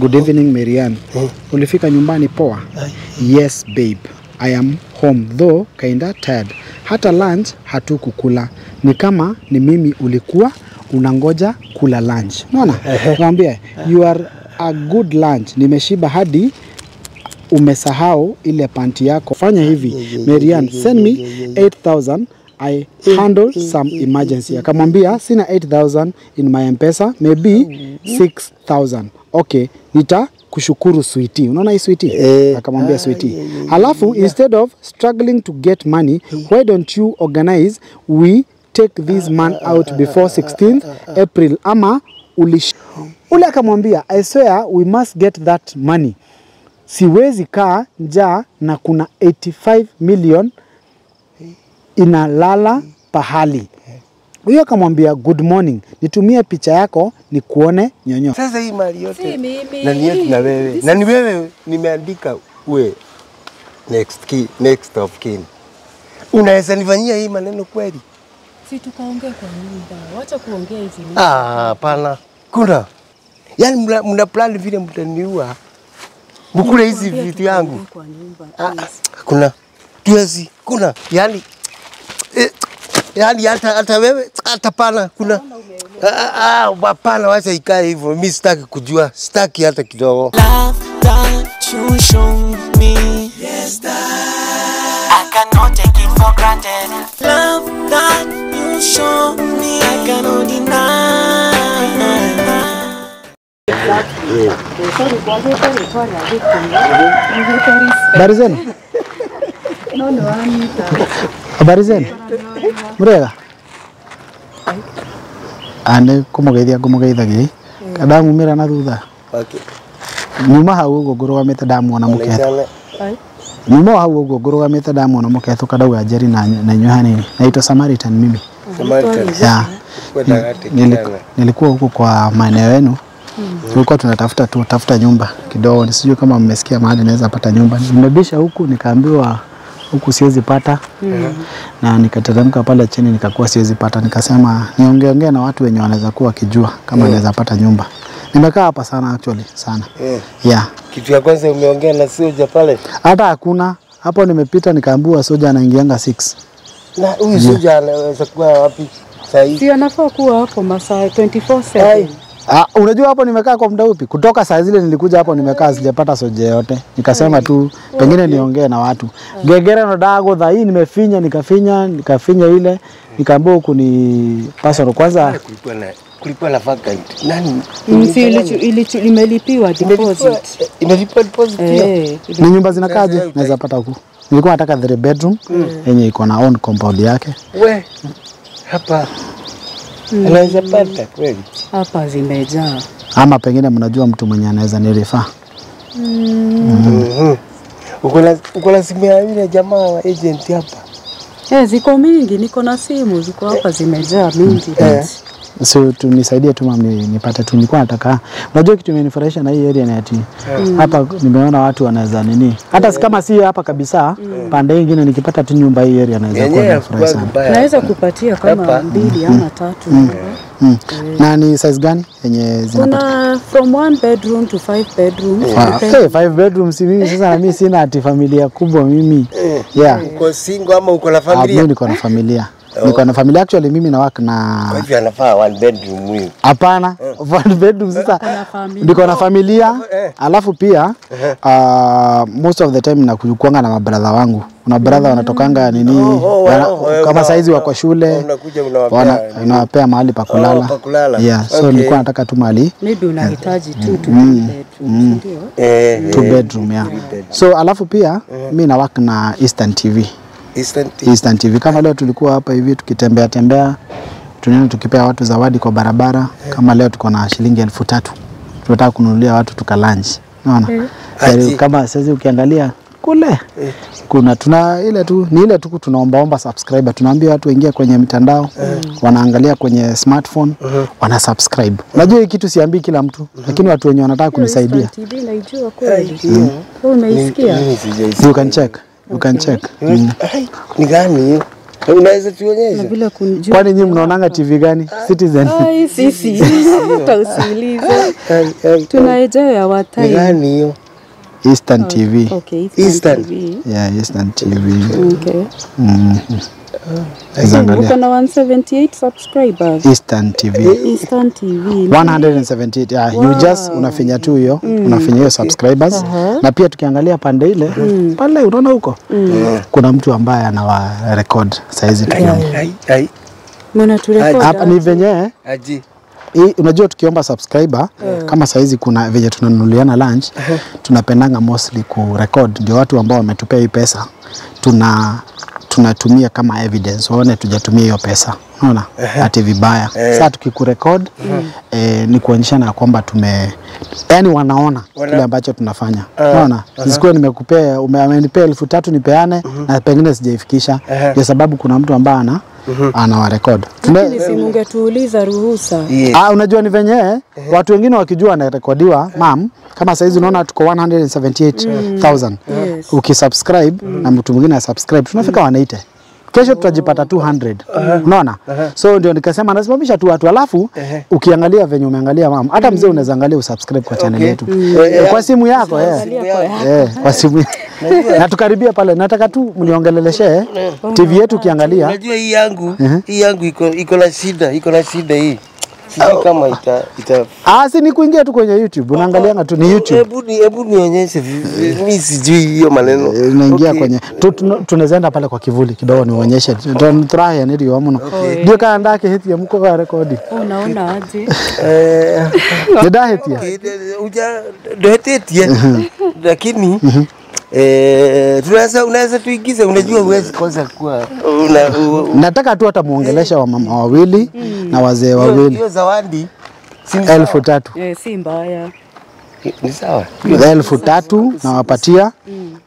Good evening Marianne. Ulifika nyumbani poa? Yes babe. I am home though kinda tired. Hata lunch hatukukula. Ni kama ni mimi ulikuwa unangoja kula lunch. Unaona? Naambia you are a good lunch. Nimeshiba hadi umesahau ile panti yako. Fanya hivi Marianne, send me 8000 I handle some emergency. Akamwambia sina 8000 in my mpesa, maybe 6000. Okay, nita kushukuru sweetie. Unaona hii sweetie? Eh. Akamwambia sweetie. yeah. instead of struggling to get money, why don't you organize we take this man out before 16th April ama ulish ule akamwambia I swear we must get that money siwezi kaa njaa na kuna 85 million inalala pahali. Huyo akamwambia good morning, nitumie picha yako ni kuone nyonyo. Sasa hii mali yote Si mimi. na ni yetu na wewe na ni wewe nimeandika uwe next key, next of kin. Unaweza nifanyia hii maneno kweli? Si tukaongea kwa nyumba. Wacha kuongea hizi. Ah, hapana. Kuna yani mna, plan vile mtaniua mkule hizi vitu yangu. Kwa nyumba. Ah, kuna tuwezi kuna yani eh, yani hata hata wewe hata pana kuna Ah, ah, hapana, wacha ikae hivyo. Mi sitaki kujua, sitaki hata kidogo. love Habari zenu? mrega? Murega? Ane kumugeithia ngumugeithagia Ndamumira na thutha Okay. nyuma hau uguo ngũrũgamĩte ndamuona Wanaitana- nyuma hau uguo ngũrũgamĩte ndamuona mũketho kadauga njeri na na inyuĩ hanini naitwa Samaritan mimi Samaritan. Yeah. Nilikuwa huko kwa maeneo yenu tulikuwa tunatafuta tu tafuta nyumba kidogo, sijui kama mmesikia mahali naweza pata nyumba. Nimebisha huku nikaambiwa huku siwezi pata. Na nikateremka pale chini nikakuwa siwezi pata, nikasema niongeongee na watu wenye wanaweza kuwa wakijua kama naweza pata nyumba. Nimekaa hapa sana actually sana. Yeah. yeah. Kitu ya kwanza umeongea na soja pale, Hata hakuna. Hapo, nimepita nikaambua soja anaingianga 6 na huyu soja anaweza kuwa wapi? Saa hii? Si anafaa kuwa hapo masaa 24/7. Ah, unajua hapo nimekaa kwa muda upi? Kutoka saa zile nilikuja hapo nimekaa sijapata soje yote. Nikasema tu pengine niongee na watu. Gegere na dago dha hii nimefinya nikafinya nikafinya ile nikaambia huku ni personal kwanza Kulikuwa na kulikuwa na vacant. Nani? Mm, ile ile ilichu- imelipiwa deposit. eh, imelipwa deposit pia. Eh, ni nyumba zinakaje naweza pata huku. Nilikuwa nataka three bedroom yenye iko na own compound yake. We hapa anaweza pata kweli? hapa zimejaa. Ama pengine mnajua mtu mwenye anaweza nirifaa. Mhm. Uko na uko na simu ya yule jamaa wa agent hapa? Eh, ziko mingi, niko na simu ziko hapa zimejaa mingi. Mm. Eh. So tunisaidie tu mami nipate tu, nilikuwa nataka. Unajua kitu imenifurahisha na hii area ni ati hapa nimeona watu wanaweza nini, hata kama si hapa kabisa, pande nyingine nikipata tu nyumba hii area naweza kuwa nafurahi sana. Naweza kupatia kama Hapa. mbili ama tatu. Mm. Na ni size gani yenye zinapata? Kuna from one bedroom to five bedrooms. Yeah. Hey, five bedrooms mimi sasa, na mimi sina ati familia kubwa mimi. Yeah. Uko single ama uko na Ah, familia? mimi niko na familia. Niko na familia actually, mimi na work na Kwa hivyo anafaa one bedroom huyu. Hapana, one bedroom sasa. na. Niko na familia alafu pia uh, most of the time nakuanga na mabradha wangu. Una brother wanatokanga nini oh, wana, oh, kama una- saizi wako shule unakuja unawapea unawapea mahali pa kulala. pa kulala. Yeah, so Okay. nilikuwa nataka tu mahali Maybe unahitaji tu two bedroom. ndio? Eh, two eh, bedroom yeah. So alafu pia mi na work na Eastern TV. Eastern TV. Eastern TV. Kama leo tulikuwa hapa hivi tukitembea tembea, tunaenda tukipea watu zawadi kwa barabara. Kama leo tuko na shilingi elfu tatu. Tunataka kununulia watu tuka lunch, unaona? Yeah. Kama sasa ukiangalia kule. Kuna tuna ile tu ni ile tu tunaombaomba subscriber, tunaambia watu waingie kwenye mitandao wanaangalia kwenye smartphone wana subscribe. Najua hii kitu siambii kila mtu, lakini watu wenye wanataka kunisaidia. Eastern TV naijua kweli. Wewe umeisikia? You can check, you can check. Mm. Ni gani? Unaweza tuonyeshe? tuonyesha? bila kunjua. Kwani nyinyi mnaonanga TV gani? Citizen. Ai, sisi usiulize. Eh, eh, Tunaenjoy Ni gani hiyo? Eastern TV. Okay, Eastern Eastern. TV. Yeah, Eastern TV. Okay. Mm. Uko na 178 subscribers. Eastern TV. Eastern TV. 178 yeah, you just unafinya tu hiyo unafinya hiyo subscribers na pia tukiangalia pande ile mm. pale unaona huko mm. kuna mtu ambaye anawa record saizi hapa ni venye hii unajua tukiomba subscriber kama saizi kuna venye tunanunuliana lunch uh -huh. tunapendanga mostly ku record ndio watu ambao wametupea hii pesa tuna tunatumia kama evidence waone tujatumia hiyo pesa. Unaona? Ati vibaya. Saa tukikurekod eh, ni kuonyeshana ya kwamba tume yani wanaona kile ambacho tunafanya. Unaona? Sikuwa nimekupea umenipea amenipea elfu tatu nipeane na pengine sijaifikisha. Ndio sababu kuna mtu ambaye ana anawarekod Tuna- Lakini si mungetuuliza ruhusa. Yes. Ah, unajua ni venye watu wengine wakijua anarekodiwa mam, kama saizi unaona tuko 178,000 Yes. ukisubscribe na mtu mwingine asubscribe tunafika 180 kesho tutajipata 200 unaona? So ndio nikasema nasimamisha tu watu alafu ukiangalia venye umeangalia mama, hata mzee unaweza angalia usubscribe kwa channel yetu. Eh, kwa simu yako eh. Eh, kwa simu na tukaribia pale nataka tu mniongeleleshe TV yetu ukiangalia. Unajua hii yangu, hii yangu iko iko na shida, iko na shida hii. Sijui kama ita ita ah si ni kuingia tu kwenye YouTube unaangalianga tu ni YouTube Hebu ni hebu nionyeshe mimi sijui hiyo maneno. Eh, unaingia Okay. kwenye tu- tu- tunaweza enda pale kwa kivuli kidogo nionyeshe it you amuno. ndio kaa ya mko kwa rekodi Unaona aje? Eh, Ndio heti ya. uja ndohetetie lakini eh, tunaweza unaweza tuigize, unajua uwezi kosa kuwa una u- nataka tu hata muongelesha wamama wawili na wazee wawili. hiyo zawadi elfu tatu. Eh, si mbaya. Ni sawa. elfu tatu nawapatia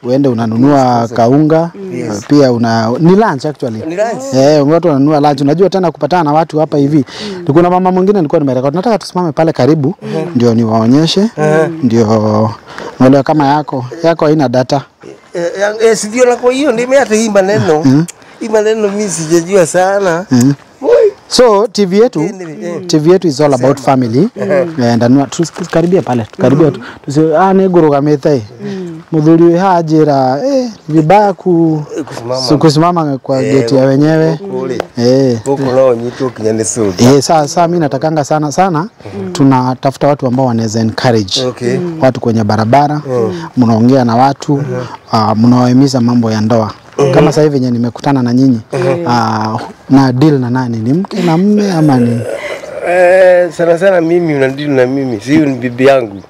uende unanunua kaunga yes. pia una ni lunch actually Ni lunch? Eh, watu wananunua lunch. Unajua tena kupatana na watu hapa hivi. mm. Kuna mama mwingine nilikuwa nimerekodi. Nataka tusimame pale karibu mm. ndio niwaonyeshe. mm. Ndio mwelewa kama yako yako haina data. Eh, eh, eh, sindio na kwa hiyo ndio hata hii maneno hii maneno mimi sijajua sana. Oi, So TV yetu TV yetu is all about family. And anu- tukaribia pale tukaribia tu. Tusi ah ni ngurugamite muthuri wi hajira eh vibaya ku kusimama kusimama kwa geti ya wenyewe. kule eh. huko nao nyito kinyane sudi. Eh, saa saa mimi natakanga sana sana. Tunatafuta watu ambao wanaweza encourage. Okay. watu kwenye barabara mnaongea na watu uh, mnawahimiza mambo ya ndoa kama sasa hivi nimekutana na nyinyi mm. uh, na deal na nani ni mke na mme ama ni Eh, sana sana mimi una deal na mimi, si ni bibi yangu.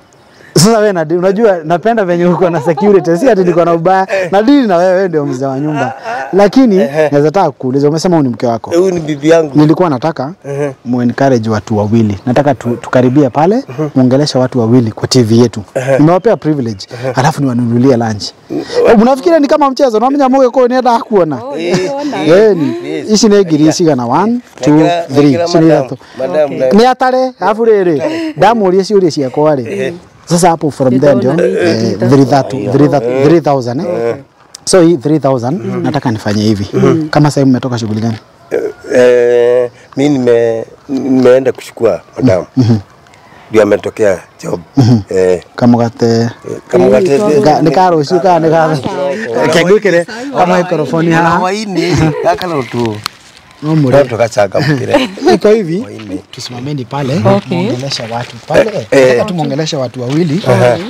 Sasa wewe na unajua napenda venye uko na security. Si ati niko na ubaya. Na deal na wewe wewe ndio mzee wa nyumba. Lakini naweza taka kuuliza umesema huyu ni mke wako? Eh, Huyu ni bibi yangu. nilikuwa nataka mu encourage watu wawili, nataka tu, tukaribia pale muongeleshe watu wawili kwa TV yetu. Nimewapea privilege. Alafu niwanunulie lunch. Unafikiria ni kama mchezo? Namenya nyamoge kwa nienda kuona eh ni ici nĩ ngiri cigana 1 2 3 ciĩ ithatũ Madam, na- nĩ atare uri si ciũria ciakwa rĩ sasa hapo from there ndio eh, 3000 3000 3000 eh. so hii 3000 nataka nifanye hivi. Kama sasa mmetoka shughuli gani? Eh, mimi nime nimeenda kuchukua madam. Ndio ametokea job. Eh, kamugate. Kama gate kama gate ni karo shuka ni karo. ka kama mikrofoni haha waini gaka tukachangamkire. iko hivi. Tusimameni pale Okay. muongelesha watu pale. Eh. nataka watu wawili.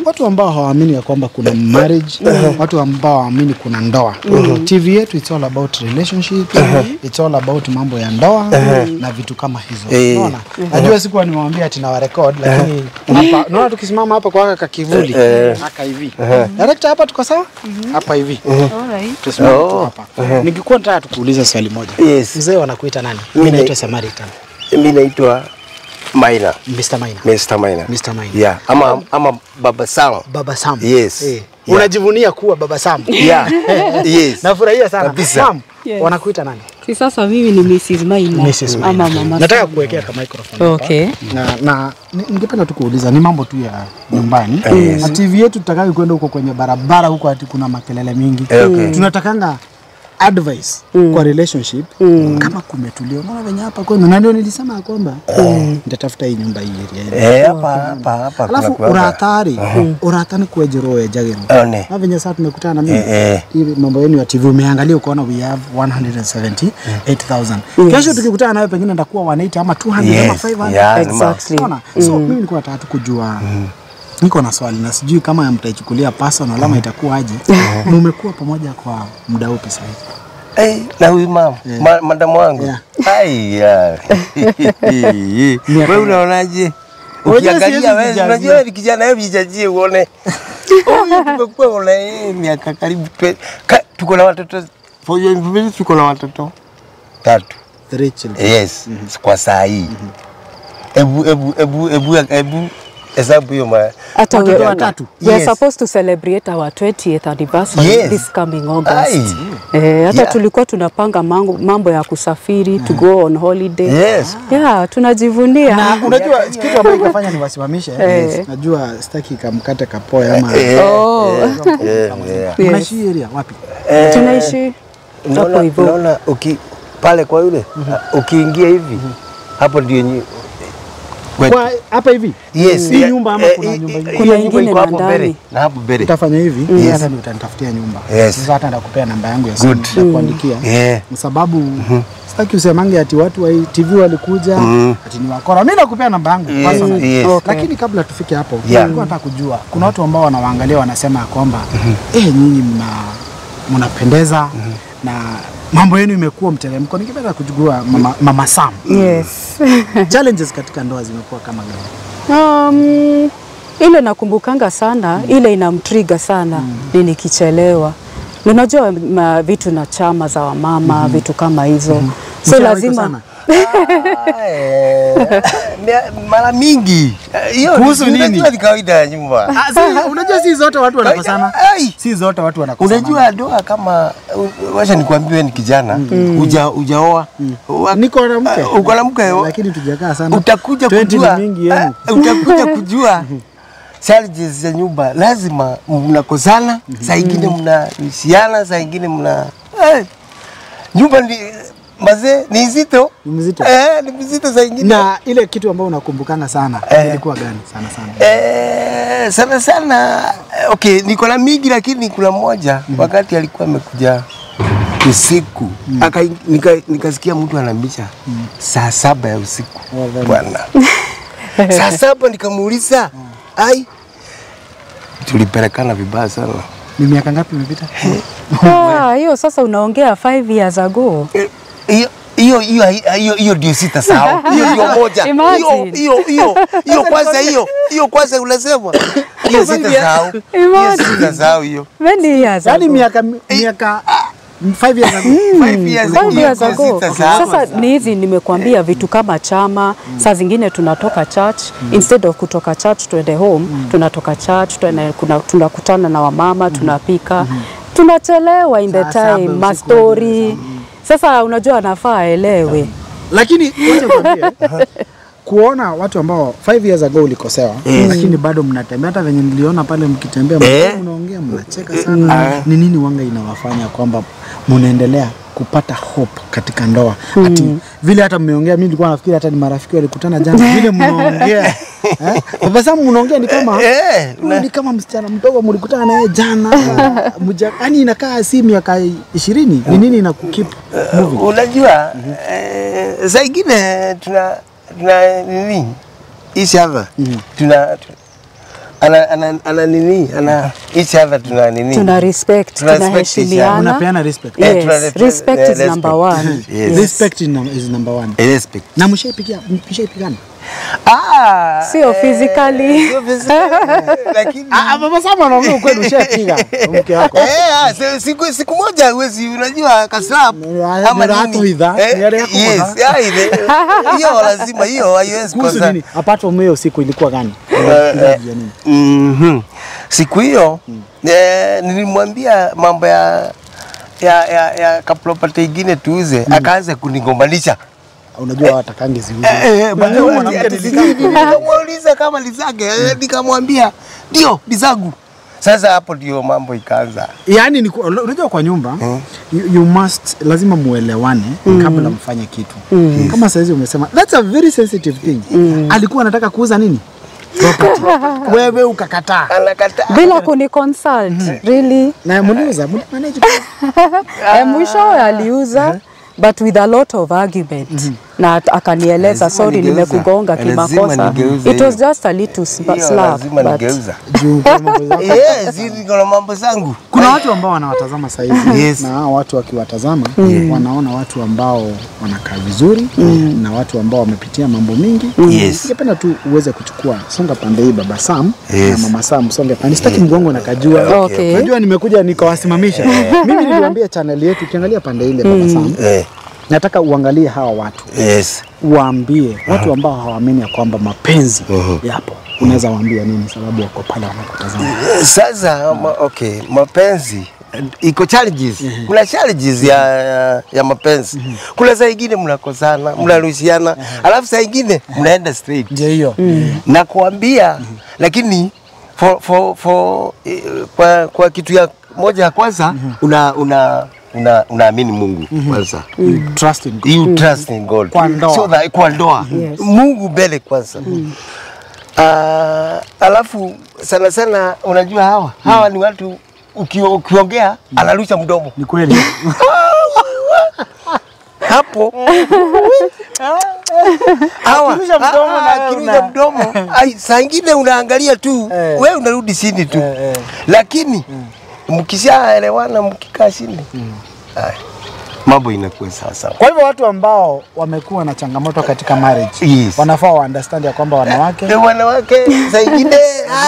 Watu ambao hawaamini ya kwamba kuna marriage. Watu ambao hawaamini kuna ndoa. Tv yetu it's all about relationship. It's all about mambo ya ndoa na vitu kama hizo. Eh. unaona? Najua sikuwa nimewaambia ati wa record lakini hapa unaona tukisimama hapa kwa kaka kivuli. Haka hivi. Director hapa tuko sawa? Hapa hivi. Alright. tusimame tu Oh. hapa. Nikikuwa nataka tukuuliza swali moja. Yes. mzee wanakuita nani Mimi naitwa na- Samaritan Mimi naitwa Maina. Mr. Maina Mr. Maina. Mr. Maina. Yeah. Ama ama Baba Sam. Baba Sam. Yes. Eh. Yeah. Unajivunia kuwa Baba Sam. Yeah. Yes. Nafurahia sana. Kabisa. Sam, Yes. wanakuita nani? Si sasa mimi ni Mrs. Maina. Mrs. Maina. Ama mama. Nataka kuwekea kama microphone. hapa. Okay. Na na ningependa tu kuuliza ni mambo tu ya nyumbani. Yes. Na TV yetu tutakayo kwenda huko kwenye barabara huko ati kuna makelele mingi. Okay. Tunatakanga advice mm. kwa relationship mm. kama kumetulia. Unaona venye hapa kwenu, na ndio nilisema kwamba nitatafuta hii nyumba hii area. Eh, hapa hapa hapa alafu uratari urathari urathani kwejeroho ejagero One. na venye saa tumekutana mimi Eh, eh. mambo yenu ya TV umeangalia ukaona we have 178,000 kesho tukikutana nawe pengine ndakuwa 180 ama 200 ama 500 yeah, Exactly. Unaona? so mimi nilikuwa nataka kujua niko na swali na sijui kama mtaichukulia personal ama itakuwa aje mumekuwa pamoja kwa muda upi sasa hivi? Eh, na huyu mama. Ma, madamu wangu. Yeah. wewe unaonaje? Ukiangalia wewe, unajua wewe ni kijana, wewe jijajie uone. Huyu tumekuwa una miaka karibu ka- tuko na watoto for your information, tuko na watoto tatu. three children Yes, kwa saa hii. Ebu ebu ebu ebu ebu hesabu hiyo ma Hata watatu? we are Yes. supposed to celebrate our 20th anniversary Yes. this coming August. Ai. Eh, hata Yeah. tulikuwa tunapanga mambo, mambo ya kusafiri to go on holiday. Yes. Yeah, tunajivunia. na unajua kitu ambayo ikafanya niwasimamishe Eh. najua sitaki kamkate kapoe ama Oh. Unaishi yeah. Yes. mnaishi area wapi Tunaishi hapo Unaona, hivyo. unaona uki pale kwa yule ukiingia hivi hapo ndio. Kwa hapa hivi Yes, hii nyumba ama eh, kuna hii- nyumba nyingine? Kuna nyumba ingine iko hapo mbele na hapo mbele. utafanya hivi yes. hata ndio utanitafutia nyumba Yes. sasa hata nakupea namba yangu ya simu na kuandikia. Yeah. kwa sababu sitaki usemange ati watu wa TV walikuja Mm. ati ni wakora mimi nakupea namba yangu Yes, personally. yes. Okay. lakini kabla tufike hapo Yeah. nilikuwa nataka kujua kuna watu ambao wanawaangalia wanasema ya kwamba eh nyinyi mna mnapendeza na mambo yenu imekuwa mteremko ningependa kujua mama, mama Sam Yes. challenges katika ndoa zimekuwa kama gani Um, ile nakumbukanga sana mm. ile inamtriga sana mm. ni nikichelewa. Na Unajua vitu na chama za wamama mm -hmm. vitu kama hizo mm -hmm. so lazima kosana? Eh, mara mingi. Eh, Kuhusu ni- nini? ni kawaida ya nyumba. Ah, unajua si zote watu wanakosana? Si zote watu wanakosana. Unajua doa kama washa wacha nikwambie ni kijana. Uja ujaoa. Wa- niko na mke. Ah, uko na mke? Lakini tujakaa sana. Utakuja kujua ni mingi yenu. Ah, utakuja kujua. Challenges za nyumba lazima mnakosana saa ingine mnaishiana saa ingine mna eh, nyumba ni mazee ni nzito Ni mzito. eh, ni mzito saa ingine na ile kitu ambayo unakumbukana sana Eh. ilikuwa gani sana sana Eh, sana sana eh, okay, niko na mingi lakini kuna mmoja wakati alikuwa amekuja usiku mm. aka nikasikia nika, mtu anambisha saa saba ya usiku Oh, bwana saa saba nikamuuliza mm. ai tulipelekana vibaya sana ni miaka ngapi imepita Ah, hiyo sasa unaongea 5 years ago. Eh, hiyo hiyo hiyo hiyo hiyo ndio sitasahau. Hiyo ndio moja. Hiyo hiyo hiyo hiyo kwanza hiyo hiyo kwanza unasema hiyo sitasahau. Hiyo sita sitasahau hiyo. Many years yaani miaka miaka five years ago. Five years ago. Five years ago. Sasa ni hizi nimekuambia vitu kama chama, saa zingine tunatoka church. Instead of kutoka church tuende home, tunatoka church tuende, kuna, tunakutana na wamama tunapika, tunachelewa in the time mastori mastori. Sasa unajua anafaa aelewe. lakini wacha kwambie kuona watu ambao 5 years ago ulikosewa mm. lakini bado mnatembea hata venye niliona pale mkitembea Eh. mnaongea mnacheka sana ni nini wanga inawafanya kwamba mnaendelea kupata hope katika ndoa. Ati vile hata mmeongea mimi nilikuwa nafikiri hata ni marafiki walikutana jana vile mnaongea. Eh? Mnaongea ni kama Eh, ni kama msichana mdogo mlikutana naye jana. Mja yani inakaa si miaka ishirini ni nini inakukip? Uh, unajua eh, saa ingine tuna tuna nini each other tuna tu- ana, ana, ana nini? Ana each other tuna nini? Tuna respect, Tuna respect each tunaheshimiana. unapeana respect. Eh, Yes, tuna respect- respect eh, is number 1 Yes. respect is number one. Eh, respect. Na mshaipigia mshaipigana ah Sio eh, physically. sio physically. Lakini ah mama Sam anaongea ukweli ushapiga mke wako. Eh, ah, si- siku, siku moja huwezi unajua kaslap ama ya- ni rato idha, yako yes, ile- hiyo lazima hiyo haiwezi kwanza. nini? Apart from hiyo siku ilikuwa gani? Eh, nini? Mhm. Siku hiyo eh, nilimwambia mambo ya ya ya, ya kaproperty ingine tuuze, akaanza kunigombanisha. Unajua watakange ziuze Eh, eh, nikamuuliza kama lizage zake, eh, nikamwambia ndio lizagu. Sasa hapo ndio mambo ikaanza. Yaani ni unajua kwa nyumba you, you must lazima muelewane kabla mfanye kitu. Kama saizi umesema that's a very sensitive thing. Alikuwa anataka kuuza nini? Wewe ukakataa. Anakataa. bila kuni consult. Really? Na mliuza, mwisho aliuza mwisho aliuza but with a lot of argument mm-hmm. Na akanieleza sorry nimekugonga kimakosa it was just a little slap lazima but kwa mambo. Yes, hizi niko mambo zangu. Kuna watu ambao wanawatazama sasa hivi Yes. na hao watu wakiwatazama mm. wanaona watu ambao wanakaa vizuri mm. na watu ambao wamepitia mambo mingi. Yes. Ningependa tu uweze kuchukua songa pande hii baba Sam Yes. na mama Sam songa pande. Sitaki mgongo na kajua. Okay. Najua nimekuja nikawasimamisha. Mimi niliwaambia channel yetu ukiangalia pande ile baba Sam. Nataka uangalie hawa watu. yes. Waambie watu ambao hawaamini ya kwamba mapenzi yapo. Unaweza waambia nini sababu wako pale wanakutazama. Sasa ma, okay, mapenzi iko challenges. Kuna challenges ya, ya, ya mapenzi. Kuna saa ingine mnakosana, mnarushiana, alafu saa ingine mnaenda straight. ndio hiyo. na kuambia lakini for, for, for, eh, kwa, kwa kitu ya moja ya kwanza una una una unaamini Mungu kwanza. Trust in God. you trust in God. Kwa ndoa. so that, kwa ndoa. Yes. Mungu mbele kwanza. Uh, alafu sana sana unajua hawa hawa ni watu uki, ukiongea anarusha mdomo. Ni kweli. hapo. Hawa Akirusha mdomo ah, na ah, akirusha mdomo. Saa ingine unaangalia tu we wewe unarudi chini tu. Lakini eh. Mkishaelewana mkikaa chini mm. mambo inakuwa sawa. Kwa hivyo watu ambao wamekuwa na changamoto katika marriage Yes. wanafaa wa understand ya kwamba wanawake Eh, wanawake saa ingine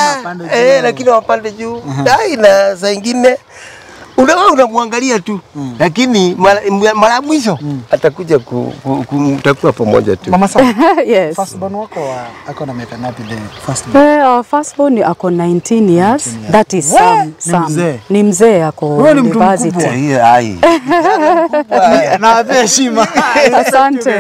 eh, lakini wapande juu ai, na saa ingine unawa unamwangalia tu lakini mara ya mwisho atakuja ku, ku, mtakuwa pamoja tu. mama Sam, yes firstborn wako wa, ako na miaka ngapi the firstborn? Eh, our firstborn ako 19 years. That is We, Sam. ni Sam. mzee. Ni mzee ako Wewe ni mtu mkubwa. Hiyo, ai. na heshima. Asante.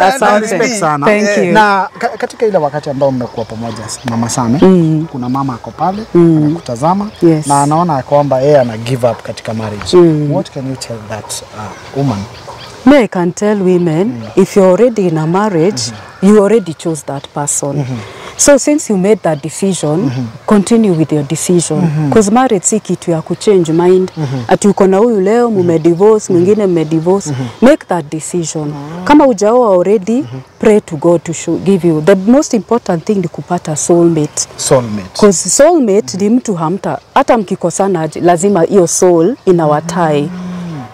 Asante. sana. Thank you. Na katika ile wakati ambao mmekuwa pamoja mama Sam, mm. kuna mama ako pale anakutazama Yes. na anaona kwamba yeye ana give up katika marriage. What can you tell that uh, woman? Me, I can tell women if you're already in a marriage, you already chose that person. So since you made that decision, mm -hmm. continue with your decision. Because marriage si kitu ya kuchange mind. Mm -hmm. Ati uko na huyu leo mume divorce, mwingine mme divorce. Make that decision. Mm -hmm. Kama ujaoa already, mm -hmm. pray to God to show, give you. The most important thing ni kupata soulmate. Soulmate. Cause soulmate ni mtu hamta hata mkikosana lazima hiyo soul inawatai.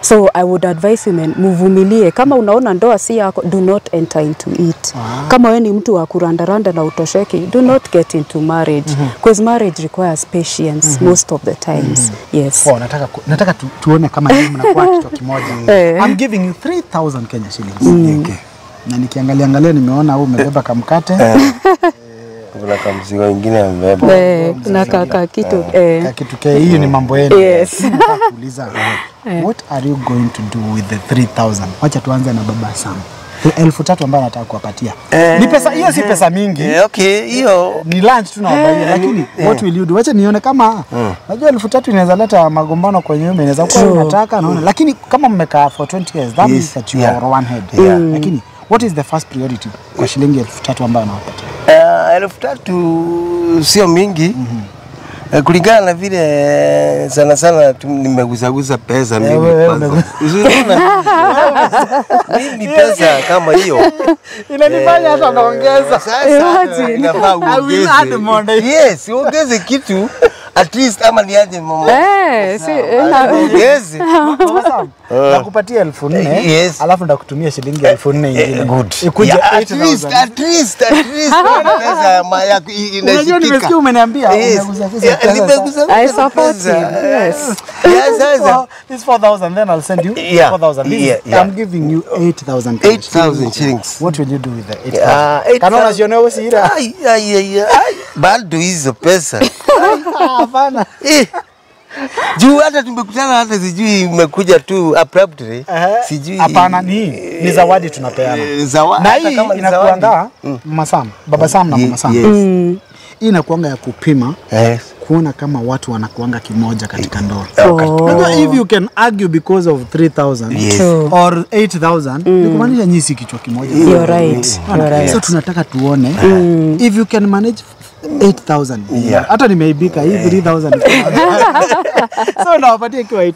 So I would advise women muvumilie. Kama unaona ndoa si yako, do not enter into it. Kama we ni mtu wa kurandaranda na utosheki, do not get into marriage because marriage requires patience most of the times. Yes. Oh, nataka, nataka tu, tuone kama nyinyi mnakuwa kitu kimoja. Eh. I'm giving you 3000 Kenya shillings. Mm. Okay. Na nikiangalia angalia nimeona wewe umebeba kamkate Kuna kamzigo ingine amebeba. Eh, kuna kaka kitu eh. ka kitu ke hiyo ni mambo yenu. Yes. Nataka kuuliza what are you going to do with the 3000? Wacha tuanze na baba Sam. elfu tatu ambayo anataka kuwapatia. Ni pesa hiyo si pesa mingi. Eh, okay, hiyo ni lunch tu nawabaia lakini eh, what will you do? Wacha nione kama najua elfu tatu inaweza leta magombano kwenye nyumba, inaweza kuwa so, unataka naona, lakini kama mmekaa for 20 years that Yes, means that you yeah. are one head. Yeah. Lakini what is the first priority kwa shilingi elfu tatu ambayo nawapatia? Eh, elfu tatu sio mingi Eh, kulingana na vile eh, sana sana nimeguzaguza nimegusagusa pesa mimi kwanza. umegu- Usiona? mimi pesa kama hiyo Inanifanya hata naongeza. sasa inafaa uongeze yes uongeze kitu at least ama niaje mama Eh, si, eh, na- uongeze nakupatia elfu nne Yes. alafu ndakutumia shilingi elfu nne ingine. good Ikuje Yeah, at 8000. least at least at least pesa ma ya i- Unajua inashikika nimesikia umeniambia unaguza pesa. I support you. Yes. Yes, sasa This 4,000 then I'll send you Yeah. 4,000. Yeah, yeah. I'm giving you 8,000. 8,000 shillings. What will you do with the 8,000? Kanona 8,000. Kana sira. ai, ai, ai. bado hizo pesa Hapana. Eh. juu hata tumekutana hata sijui umekuja tu abruptly Ehe. sijui Hapana, ni ni zawadi tunapeana. Zawadi. zawa- Na hii inakuanga mm. mama Sam, baba Sam na mama Sam. yes. Mm. hii inakuanga ya kupima Yes. kuona kama watu wanakuanga kimoja katika ndoa. Oh. Oh. if you can argue because of 3000 Yes. Or 8000 ni kumaanisha nyinyi si kichwa kimoja. You're right. You're right. So tunataka tuone mm. if you can manage 8000 Yeah. hata nimeibika hii 3000 so nawapatia ikiwa 8000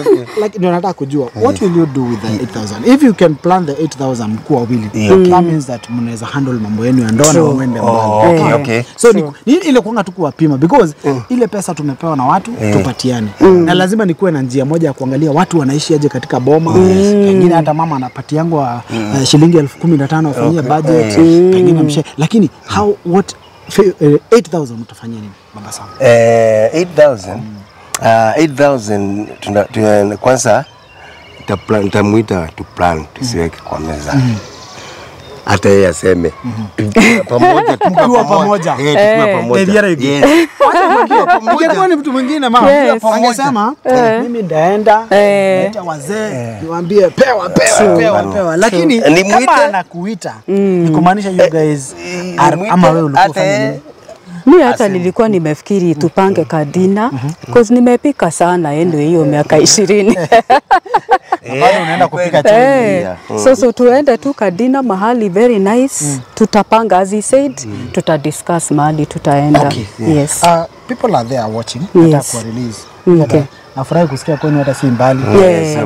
Okay. like ndio nataka kujua what will you do with the 8000 if you can plan the 8000 mkuu wawili Yeah. that means that mnaweza handle mambo yenu ya ndoa na True. uende Oh, mbali okay, Eh. okay. so ni, ni ile kuanga tu kuwapima because ile pesa tumepewa na watu tupatiane. Na lazima nikuwe na njia moja ya kuangalia watu wanaishi aje katika boma. Pengine hata mama anapatiangwa uh, shilingi elfu kumi na tano afanyie budget pengine mshe lakini how what eh, 8000 utafanyia nini baba sana Eh, 8000 Ah, 8000 tuna, tuna, kwanza nitamwita tu plan tusiweke kwa meza hata yeye aseme. Tukiwa pamoja. tukiwa pamoja. Eh. Ingekuwa ni mtu mwingine mama. Yes. angesema mimi ndaenda Eh. naita wazee niwaambie pewa pewa pewa pewa. Lakini. Kama anakuita ni kumaanisha you guys ama wewe ulikuwa Mi hata nilikuwa nimefikiri tupange kadina cause nimepika sana endo hiyo miaka ishirini. Unaenda kupika chai. Eh, so so tuende tu kadina mahali very nice. Tutapanga as he said tutadiscuss mahali tutaenda. Okay. yes. Uh, people are there watching Yes. release. Mm, okay. Nafurahi kusikia kwenu hata si mbali.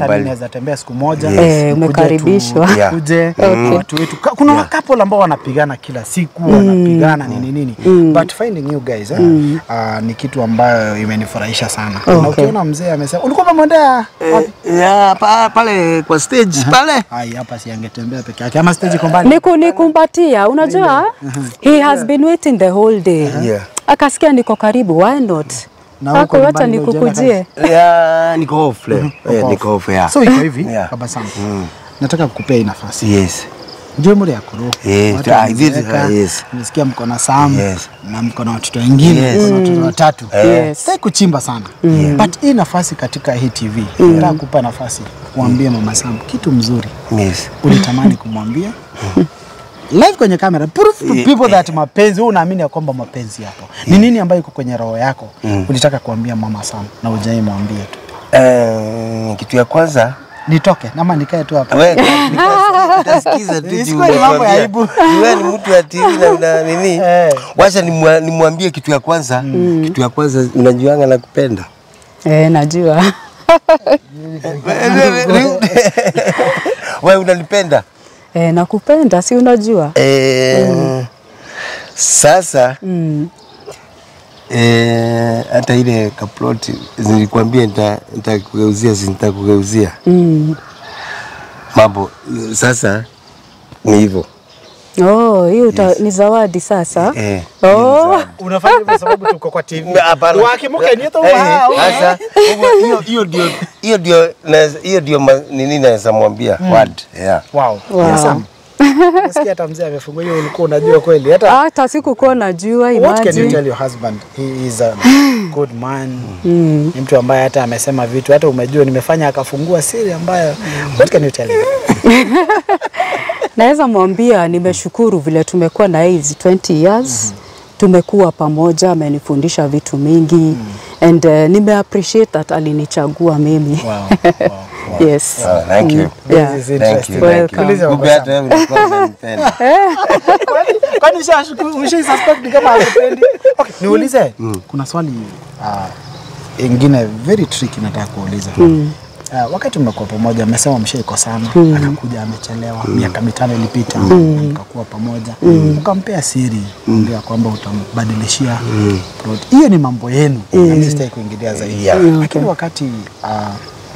Mbali. naweza tembea siku moja. Eh, umekaribishwa. Yeah. tukuje Okay. watu wetu kuna yeah. couple ambao wanapigana kila siku wanapigana nini nini. But finding you guys eh, uh, ni kitu ambayo imenifurahisha sana. Na ukiona mzee amesema ulikuwa umemwendea eh, yeah, pa- pale kwa stage pale. Ai, hapa si angetembea peke yake. Ama stage iko mbali. Niku nikumbatia. Unajua he has been waiting the whole day. Yeah. akasikia niko karibu why not? Na huko ako wacha nikukujie. ya niko off leo. Eh, off. niko off ya so iko hivi? Yeah. baba sana nataka kukupea hii nafasi. Yes. Ndio mle ya kuru. Yes, ah, yes. nimesikia mko na Sam Yes. na mko na watoto wengine Yes. mkona watoto watatu. Yes. Sitaki kuchimba sana. But hii nafasi katika hii TV nataka kupa nafasi. Kuambia mama Sam kitu mzuri. Yes. Ulitamani kumwambia live kwenye kamera proof to people that mapenzi wewe unaamini ya kwamba mapenzi yapo. Ni nini ambayo iko kwenye roho yako? Mm. ulitaka kuambia mama sana na ujai mwambie tu. Eh, kitu ya kwanza nitoke nama nikae tu hapa. Wewe nitasikiza tu juu mambo ya aibu. Wewe ni mtu wa TV na una nini? Eh. wacha nimwambie kitu ya kwanza. Kitu ya kwanza unajuanga nakupenda? Eh, najua. Wewe unanipenda eh, nakupenda si unajua e, mm. sasa mm. E, hata ile kaploti nilikwambia nita- nitakugeuzia si nitakugeuzia Mm. mambo sasa ni hivyo Oh, hiyo yes. ni zawadi sasa Eh, oh. unafanya hivyo sababu tuko kwa TV Hapana. Wakimuke ni tu Eh, wao. Sasa hiyo- hiyo hiyo ndio hiyo ndio naweza- hiyo ndio nini naweza mwambia word yeah. Wow. Wow. Yes, Sam. Nasikia hata mzee amefungua hiyo ulikuwa unajua kweli. Hata hata sikukuwa najua what can you tell your husband? He is a good man. Ni mtu ambaye hata amesema vitu hata umejua nimefanya akafungua siri ambayo what can you tell him? Naweza mwambia nimeshukuru vile tumekuwa na hizi 20 years mm -hmm. tumekuwa pamoja amenifundisha vitu mingi mm -hmm. and uh, nime appreciate that alinichagua mimi Wow. wow. wow. yes Oh, thank you. Yeah. This is Thank interesting. you. Thank you. Tuulize Kumbe Baba hata wewe ulikuwa unanipenda. Kwani- Kwani ushashukuru umeshai suspect kama hakupendi? Okay, niulize. Kuna swali uh, ingine very tricky nataka kuuliza. Uh, wakati mmekuwa pamoja mmesema mshaikosana mm. anakuja amechelewa mm. miaka mitano ilipita mkakuwa pamoja mm. ukampea siri mm. kwamba utambadilishia mm. hiyo ni mambo yenu mm. mimi sitaki kuingilia zaidi Yeah. lakini wakati uh,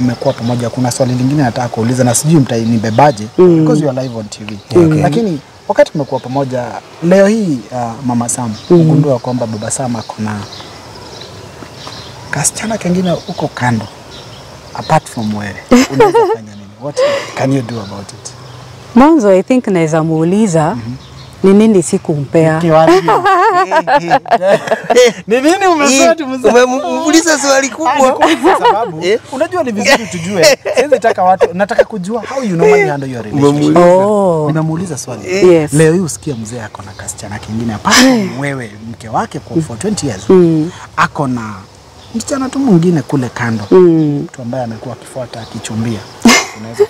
mmekuwa pamoja kuna swali lingine nataka kuuliza na sijui mtanibebaje mm. because you are live on TV okay. lakini wakati mmekuwa pamoja leo hii uh, mama Sam ugundua kwamba baba Sam ako na kasichana kengine huko kando apart from wewe unaweza fanya nini what can you do about it mwanzo i think naweza muuliza Ni nini sikumpea? Ni nini? Umemuuliza swali kubwa. Sababu Eh? unajua ni vizuri tujue. Siwezi taka watu, nataka kujua how you normally handle your relationship. Umemuuliza. Oh. Nimemuuliza swali. Yes. Leo hii usikie mzee ako na kasichana kingine hapa wewe mke wake kwa for 20 years. Ako na msichana tu mwingine kule kando. Mtu ambaye amekuwa akifuata akichumbia. Unaweza?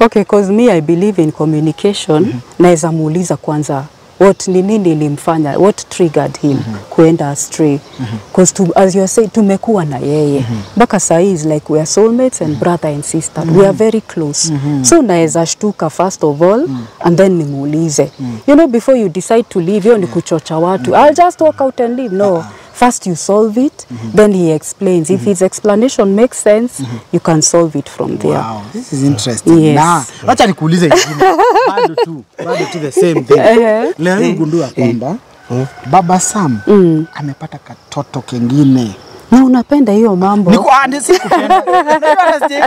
Okay, cause me I believe in communication. Mm -hmm. Naweza muuliza kwanza what ni nini ilimfanya what triggered him mm -hmm. kuenda astray mm -hmm. cause to, as you say tumekuwa na yeye mpaka mm -hmm. sahii is like we are soulmates and brother and sister mm -hmm. we are very close mm -hmm. so naweza shtuka first of all mm -hmm. and then nimuulize mm -hmm. you know before you decide to leave hiyo ni kuchocha watu mm -hmm. I'll just walk out and leave no First you solve it, mm -hmm. then he explains. Mm -hmm. If his explanation makes sense, mm -hmm. you can solve it from there. Wow, this is interesting. Yes. Na wacha nikuulize ingine. Bado tu, bado tu the same thing. Leo hii gundua kwamba Baba Sam amepata katoto kengine. Na unapenda hiyo mambo? Niko sikupenda.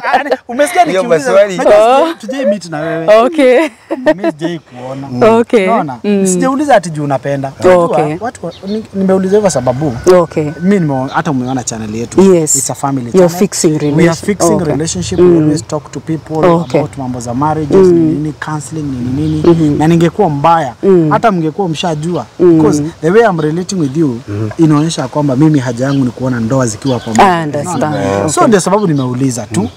Ah, Umesikia Hiyo nikiuliza. maswali. Tujai meet na wewe. Okay. Mimi sijai kuona. Okay. Unaona? Mm. Sijauliza ati juu unapenda. Okay. Watu nimeuliza hivyo sababu Okay. Mimi nime hata umeona channel yetu Yes. it's a family channel. You're fixing fixing we are fixing okay. relationship we always talk to people Okay. about mambo za marriages ni nini counseling nini nini na ningekuwa mbaya hata mngekuwa mshajua because the way I'm relating with you inaonyesha kwamba mimi haja yangu ni kuona ndoa zikiwa pamoja? Okay. so ndio sababu nimeuliza tu.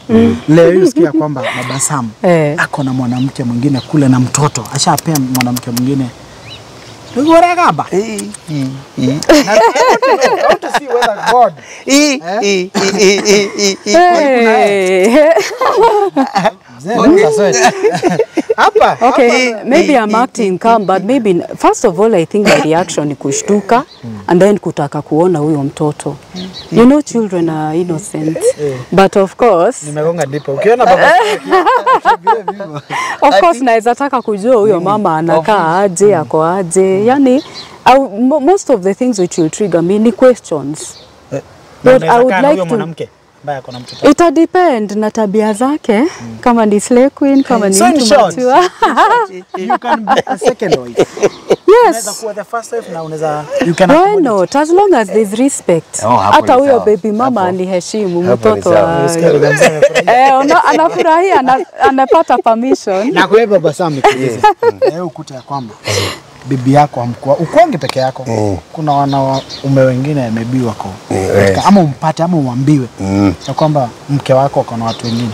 Leo hii usikia kwamba baba Sam Eh. ako na mwanamke mwingine kule na mtoto ashapea mwanamke mwingine. Nikuwaregaba. Eh, eh, eh. Eh, eh, eh, eh, eh, eh. Hapa Okay, maybe I'm acting calm, but maybe first of all I think my reaction ni kushtuka and then kutaka kuona huyo mtoto. You know children are innocent. But of course, nimegonga ndipo ukiona baba vile. of course naweza taka kujua huyo mama anakaa aje, ako aje. Yani I, most of the things which will trigger me ni questions. But I would like to- mwanamke ambaye ako na mtoto Ita depend na tabia zake. Kama ni slay queen, kama ni So mtu mature. you can be a second wife. Unaweza Yes. kuwa the first wife na unaweza you can Why not? As long as there's respect. Oh, Hata huyo baby mama aniheshimu mtoto wa-. Eh, ona- anafurahia ana- anapata permission. na kwa hivyo baba Sam nikuulize leo ukuta ya kwamba bibi yako amkua ukwange peke yako Mm. kuna wanaume wengine maybe wako Yes. ama umpate ama uambiwe Mm. ya kwamba mke wako ako na watu wengine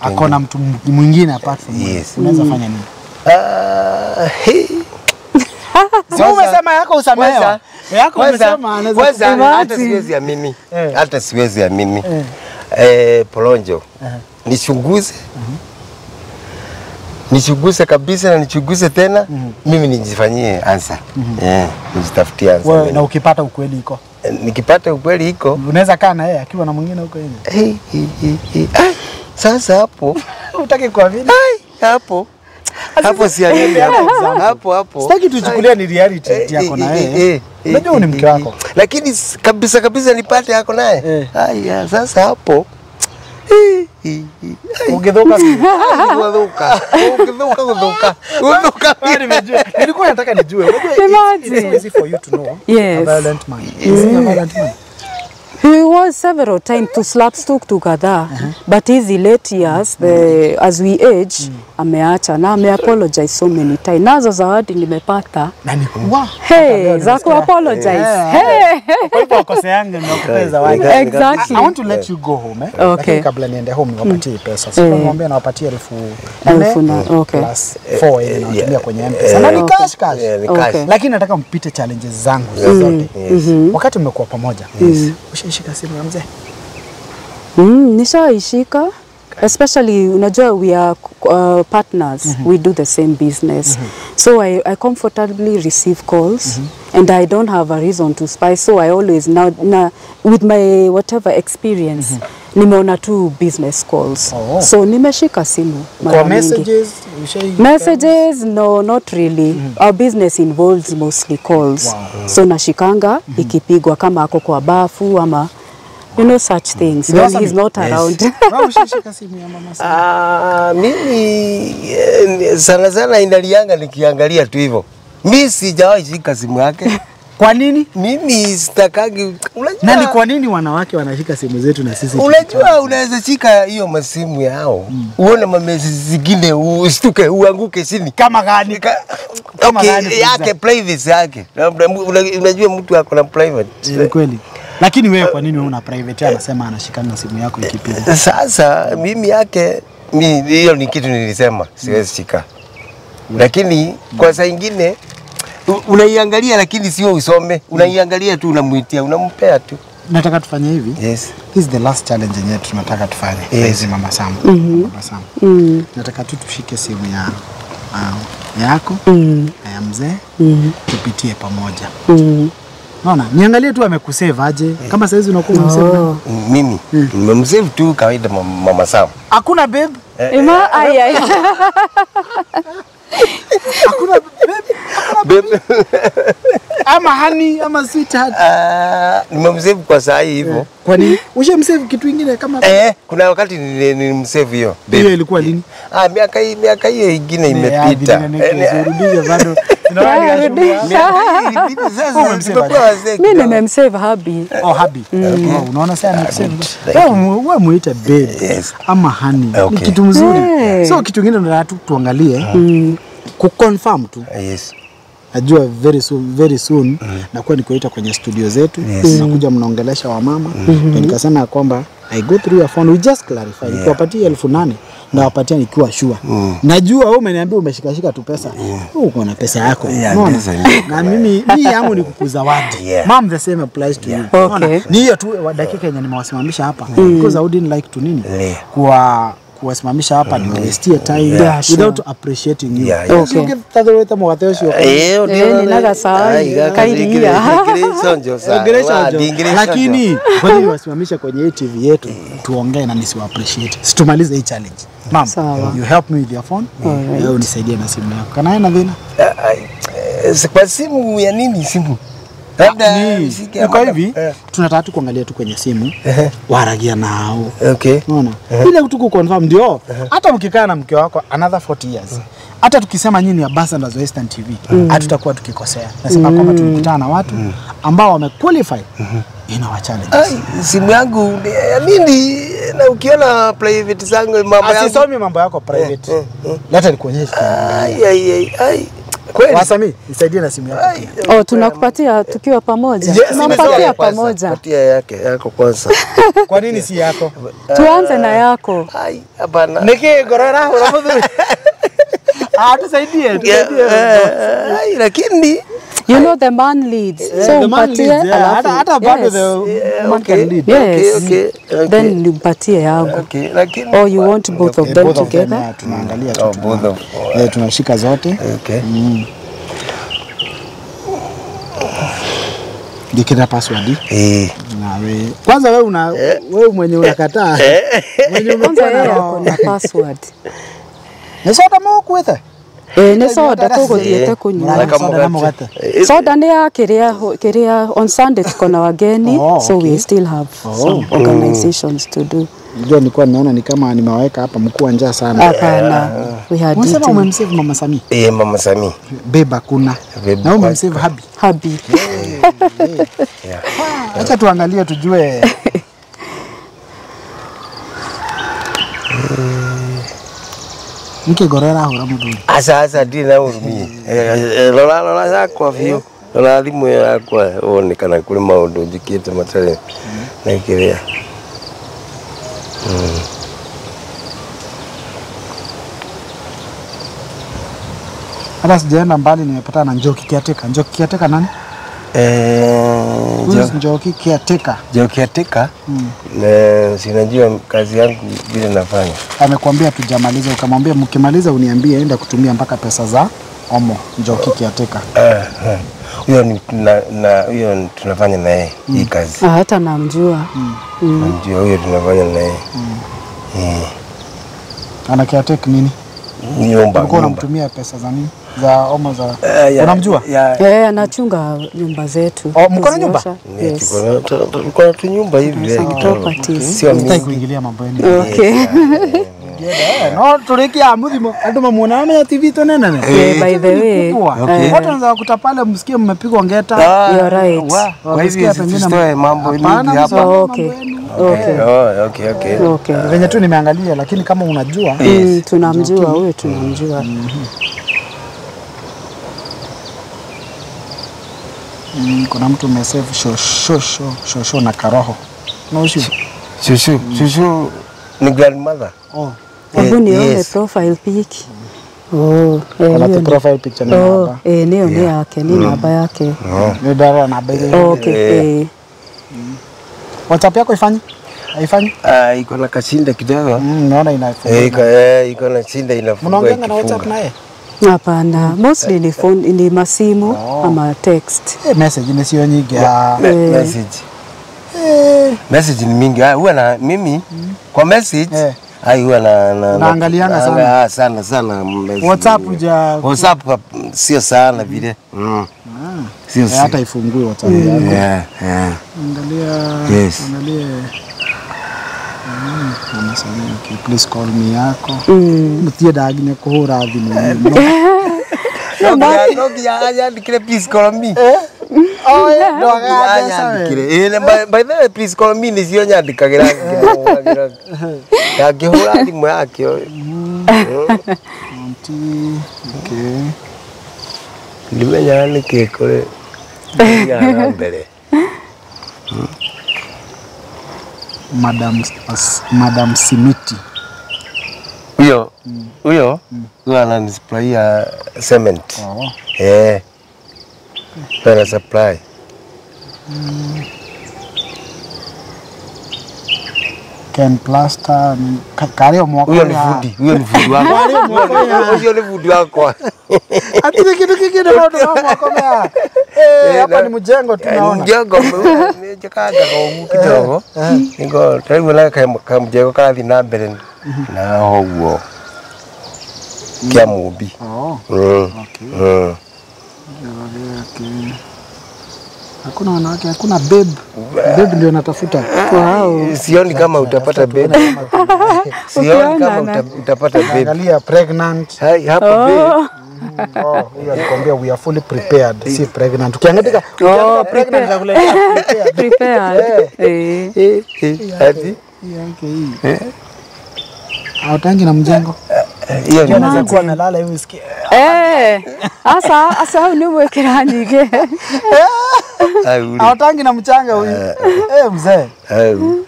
Ako na mtu mwingine apart from. Yes. unaweza fanya nini uh, hey. Si umesema yako usamehewa yako umesema anaweza kwanza hata siwezi ya mimi hata siwezi amini Eh. eh, Polonjo nichunguze nichunguze kabisa na nichuguse tena mm. mimi nijifanyie ansa yeah, nijitafutie ansa Wewe, na ukipata ukweli iko? Eh, nikipata ukweli iko. Unaweza kaa na yeye akiwa na mwingine huko nje? Sasa hapo. Utaki kwa vile? Hapo. Hapo siamini hapo. Hapo hapo sitaki tuchukulia ni reality yako na eh, eh, yeye. eh, unajua ni mke wako. lakini kabisa kabisa nipate yako naye. Haya sasa hapo Ungithuka. Ukidhuka, kudhuka. Kudhuka. nimejua nilikuwa nataka nijue Imagine. it's easy for you to know Yes. a violent man is he a violent man He was several times to slapstick together but hizi late years the, as we age mm. ameacha na ameapologize so many times. Nazo zawadi nimepata hey, za kuapologize Yeah. hey. Exactly. I want to let you go home eh? Okay. Lakini kabla niende home niwapatie pesa. Sasa Eh. nawapatie elfu Elfu nne na- okay. plus 4 yenye nawatumia yeah. kwenye M-Pesa. Na ni Okay. cash cash. Okay. Lakini nataka mpite challenges zangu zote. Yes. Wakati mmekuwa pamoja. Ushaishika simu ya mzee? Mm, nishaishika especially unajua we are uh, partners mm -hmm. we do the same business mm -hmm. so I, I comfortably receive calls mm -hmm. and I don't have a reason to spy so I always now, na, with my whatever experience mm -hmm. nimeona tu business calls Oh. so nimeshika simu mara mingi. messages Messages, no, not really. mm -hmm. Our business involves mostly calls. Wow. So nashikanga mm -hmm. ikipigwa kama ako kwa bafu ama you know such things when Awesome. he's not yes. around. Ah, mimi eh, sana sana inalianga nikiangalia tu hivyo Mi sijawahi shika simu yake. Kwa nini? Mimi sitakagi. Unajua, nani, kwa nini wanawake wanashika simu zetu na sisi unajua unaweza shika hiyo masimu yao uone mamesi zingine ustuke uanguke chini kama gani? Ka- Kama okay, gani, yake privacy yake unajua mtu ako na private Ni kweli. Lakini wewe kwa nini wewe una private? Anasema anashikana na simu yako ikipiga. Sasa mimi yake mi hiyo ni kitu nilisema siwezi shika, lakini kwa saa ingine unaiangalia, lakini sio usome, unaiangalia tu, unamuitia, unampea tu. Nataka tufanye hivi. Yes. This is the last challenge yenyewe tunataka tufanye. Yes. Hizi mama Sam. Mama Sam. Mm. Nataka tu tushike simu ya uh, yako Mm. na ya mzee Mm. tupitie pamoja. Mm. Naona, niangalie tu amekusave aje. Kama saizi unakuwa umemsave. Oh. Mimi nimemsave tu kawaida, mam- mama Sam. Hakuna babe. Ima, ai, ai. Hakuna Babe, ama hani ama sweetheart. ah, nimemsave kwa saa hii hivyo. Kwa nini? Ushamsave kitu kingine kama Eh, kuna wakati nili- nilimsave hiyo hiyo ilikuwa lini? Ah, miaka hii miaka hiyo ingine imepita. Eh, ni- nikizurudisha bado. Inaona Yeah, nikashindwa. rudisha. miaka hii ilipita sasa, Umemsave tumekuwa aje? wazee Mi kidogo. nimemsave habi. Oh, habi. Oh, unaona sasa. Thank Wewe muite babe ama honey. Ni kitu mzuri. Hey. So kitu kingine tunataka tu tuangalie Mm. kuconfirm tu. Yes. Najua very soon, very soon mm. nakuwa nikuita kwenye studio zetu Yes. nakuja mnaongelesha wamama mm -hmm. nikasema ya kwamba I go through your phone we just clarify yeah. nikiwapatia elfu nane nawapatia nikiwa sure Mm. najua wewe umeniambia umeshikashika tu pesa wewe uko na pesa yako Yeah, unaona na mimi mimi yangu ni kukuzawadi Yeah. mom the same applies to yeah. you Okay. Ni hiyo tu dakika yenye nimewasimamisha hapa because I wouldn't like to nini Yeah. kuwa kuwasimamisha hapa ni wastie time Yeah, sure. without appreciating you. Yeah, yeah. Sio ukithathaurite mwatheo cio Eh, Eh, ninaga sahi, kairia. lakini kwa nini wasimamisha kwenye TV yetu? Tuongee na nisiwa appreciate situmalize hii challenge. Mam, you help me with your phone? Wewe unisaidie na simu yako. Kana na dhina kwa simu ya nini? Simu ni. kwa hivi Eh, tunataka tu kuangalia tu kwenye simu eh, waragia nao. Okay. Unaona? Ile tu confirm ndio. Hata mkikaa na mke wako another 40 years. Hata tukisema nyinyi ambassadors wa Western TV hatutakuwa tukikosea. Nasema kwamba tulikutana na watu ambao wamequalify. Ina our challenge simu yangu ni ya nini na ukiona private zangu mambo yangu asisomi mambo yako private. Eh, eh, leta nikuonyeshe. Ai ai ai kweli? Wasami nisaidie na simu yako. Oh, tunakupatia tukiwa pamoja. Yes, Tunampatia pamoja. patia yake yako kwanza. Kwa nini si yako? Tuanze na yako. ai hapana. Niki gorora ah tusaidie tusaidie. Eh, ai, lakini You know the man leads. Yeah, So the man mpatie leads, yeah. alafu- hata hata bado yes. the Yeah, man can okay. lead Yes. Okay, okay, okay. Then nimpatie yangu. okay lakini Or you want both of Eh, them both of them, together? yeah, tunaangalia Oh, both of- eh, tunashika zote okay Mm. Dikita password eh na we kwanza wewe una wewe mwenye unakataa mwenye Kwanza na password. Nisota ako na password. ni soda Eh, nĩ soda tũgũthiĩte kũnyua Muranyua soda na mugate soda nĩ ya kĩrĩa kĩrĩa on Sunday tuko na wageni Oh, so we still have Oh. some organizations to do Unajua nilikuwa nimeona ni kama nimewaweka hapa mkuu wa njaa sana. hapana we had Unasema umemsave Mama Sami. eh mama Sami Beba kuna. Babe Na umemsave Habi. habi yeah Acha tuangalie tujue. Nikigorera hura muthuri. asa asa ndirĩ na urumie rora rora yakwa biũ rora thimũ ĩyo yakwa wone kana kũrĩ maũndũ njĩkĩte matarĩ na kĩrĩa Hata sijaenda mbali nimepatana na Njoki Kiateka. Njoki Kiateka nani? Eh, Kiateka. Njoki Kiateka. Mm. na sinajua kazi yangu vile nafanya Amekuambia tujamaliza, ukamwambia mkimaliza uniambie, enda kutumia mpaka pesa za Omo. Njoki Kiateka. Huyo uh, na- na huyo tunafanya na yeye hii kazi Ah, hata namjua najua huyo tunafanya na yeye mm. Ana Kiateka nini? nyumba Ulikuwa nyumba. unamtumia pesa za nini? Za Omo za uh, yeah, Unamjua? Yeah. eh, anachunga nyumba zetu Oh, mko na nyumba? Eh, yes. na- tu- tulikuwa na tunyumba hivi eh. Sio mimi. kuingilia mambo yenu. okay Eh, Eh, no turikia muthimo andu ame ya TV tonenene Eh, by the way, Watu wanaweza kuta pale msikie mmepigwa ngeta. Ah, You're right. Kwa hivyo tusitoe mambo ili Hapana, hapa. mambo okay. Okay. Oh, okay, okay. Okay. Venye tu nimeangalia lakini kama unajua Mm, tunamjua huyu tunamjua. Mm, kuna mtu umesave shosho shosho na karoho. No issue. Shushu, shushu ni grandmother. Oh. Hebu Eh, nione yes. profile pic. Oh, eh, ni- profile picture ni Oh, eh, niyo ni yake, ni namba yake. Ni dara na bei. Oh, okay. Eh. Eh. WhatsApp yako ifanyi? Haifanyi? Ah, iko na kashinda kidogo. Mm, naona inafungua. Eh, iko eh, iko na shinda inafunga. Mnaongea na. WhatsApp naye? Hapana, mostly ni phone, ni masimu ama text. Eh, message ni sio nyingi. Ah, Me- Eh. Message. eh, Message ni mingi. Ah, huwa na mimi kwa message Eh. ai huwa na na Unaangalianga sana? ah, sana sana message. WhatsApp ja WhatsApp sio sana vile. Mm. Sio eh, si- hata ifungue WhatsApp. Yeah, yeah. Angalia, Yes. angalie. Mm, please call me yako. Mm. Mutie daginya kuhura thimu. ra Nokia anyandikire please call me. Oh, Eh, by the way please call me nicio nyandikagira ngĩmũhũragĩra. thimũ mbere Madam, As- Madam Simiti. huyo huyo? Huyo ananisplayia cement. Oh. eh. Huyo ana supply Ken Plaster ni ka- kari omwako huyo ni fundi huyo ni fundi wako huyo ni fundi wakwa Atire kitu kingine na ndo mwako mea. Eh, hapa ni mjengo tunaona. mjengo nĩnjĩkangaga ũguo kidogo nĩgo tarĩu na mjengo karathi na mbere na ũguo Kia mũmbi Oh, Mm, okay. mm. Okay. Hakuna wanawake, hakuna babe. Babe ndio natafuta. Wow. sioni kama utapata babe. sioni kama uta- utapata babe. Angalia pregnant. Hai, hapo babe. Oh, alikwambia we are fully prepared, si pregnant. Ukiangalia Oh, pregnant prepared. Eh. Eh, Hadi. ati Hii yake hii. Hautangi na mjengo. Hiyo ni Anaweza kuwa nalala hivi usikie. Eh. Asa asa au ni mwekera nyingi. Ai, na mchanga huyu. Eh, mzee. Au,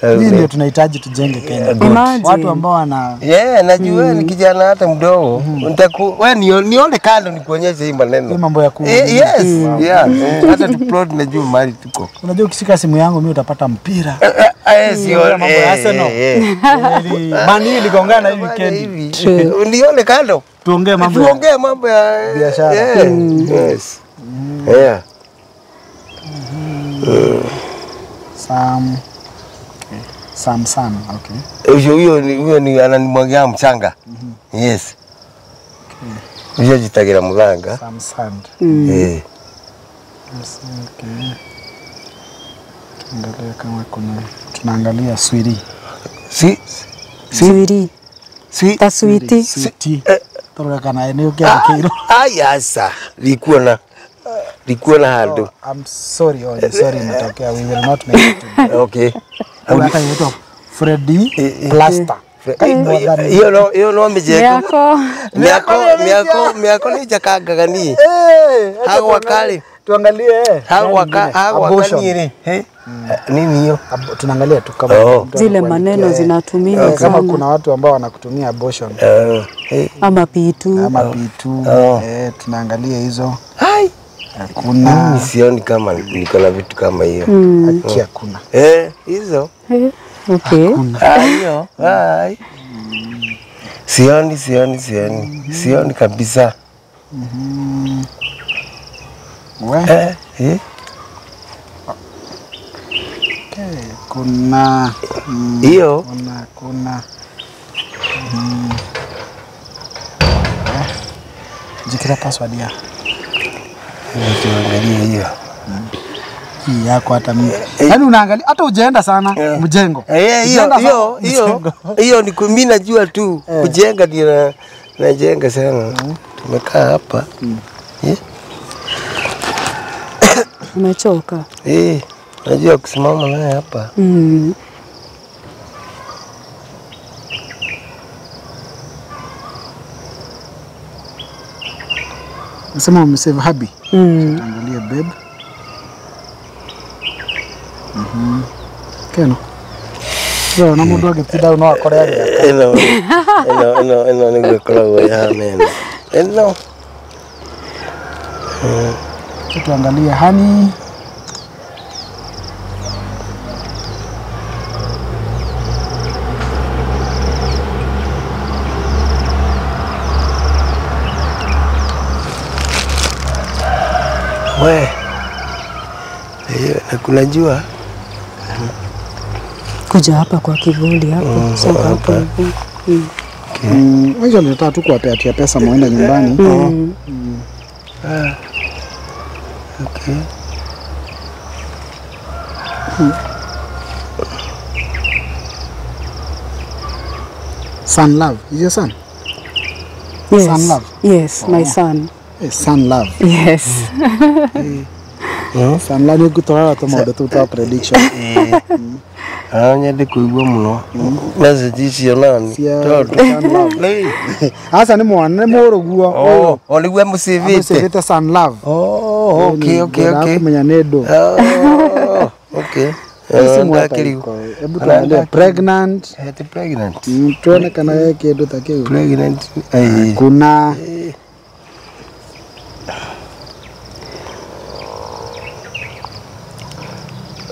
au, Hii ndio eh. tunahitaji tujenge Kenya. Imagine. Watu ambao wana Yeah, najua ni kijana hata mdogo. Nitaku wewe nio- nione kando nikuonyeshe hii hii maneno. mambo ya ku Eh, yes, yeah. Eh, Hata tu plot najua mahali tuko. Unajua ukishika simu yangu mimi utapata mpira. Eh, eh, sio mambo ya Arsenal. eh, Ili Man U iligongana hii eh. weekend. Unione kando. Tuongee mambo Tuongee mambo ya Biashara. Yeah, Yes. Mm. Yeah. Sam Sam Sam, okay. Hiyo hiyo ni hiyo ni ananimwagia mchanga. Mm -hmm. Yes. Okay. Hiyo jitagira mulanga. Sam Sand. Eh. Yes, okay. Tuangalia kama kuna tunaangalia swiri. Si Swiri. si Taswiti. Switi. Toroka na eneo kia kiro. Ayasa, likuwa na likuwa na handu. I'm sorry, oh, sorry imetokea. We will not make it. Okay. Huyu hata inaitwa Freddy Eh, eh. Plaster. iyo? Hiyo no hiyo no mä ako Miako miako miako ni tuangalie- wakali. Tuangalie eh. Nini hiyo? Tunaangalia tu kama Oh. Zile maneno yeah. zinatumiwa yeah. kama kuna watu ambao wanakutumia abortion Eh. hey. Ama pitu. ama pitu Oh. eh, tunaangalia hizo Hai. hakuna Mimi sioni kama niko na vitu kama hiyo. haki hakuna Eh, hizo. Eh, Okay. Ah, hiyo. Hai. Sioni, sioni, sioni. Sioni kabisa. We Eh, eh. okay. kuna mm, Hiyo. kuna kuna mm, eh, jikira password ya Tuangalie hiyo. hii yako hata mimi. Yaani unaangalia hata ujaenda sana mjengo. Eh, hiyo hiyo hiyo hiyo ni mimi najua tu kujenga ndio na najenga sana. Tumekaa hapa. Eh, Umechoka? eh, najua kusimama naye hapa. Mm. Nasema umesave habi. Mm. Tangulia babe. Mhm. Keno. Yo na mundu agitida no akore agĩaka. Ino ino ino ino nĩguo ĩkoragwo ĩhana ĩno. Ĩno Tuangalie hani. we hiyo na kuna jua Kuja hapa kwa kivuli hapo. Mm, Soka hapo hapa. hivyo. Mm. Mm, hizo nilitaka tu kuwapatia pesa muende nyumbani. Mm. ah. Son love. Is your son? Yes. Son love? Yes, my son. Son love. Yes. Mm. Son love tũ maũndũ tũu twa prediction. Ah, nyende kuigua muno message icio nani Cia tondu son love. Asa nĩ mwana nĩ mũrũguo ũyũ. o nĩguo mũcĩvĩte Amũcĩrĩte son love. Oh, okay, okay, okay. kũmenya nĩ ndũ. Oh, okay. Mwaka Hebu tuangalie pregnant. Eti pregnant. Mm, tuone kana yeye kĩndũ ta kĩu. Pregnant. Ai. Kuna